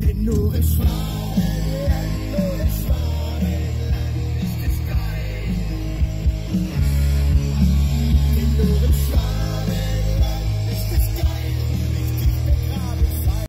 and no it's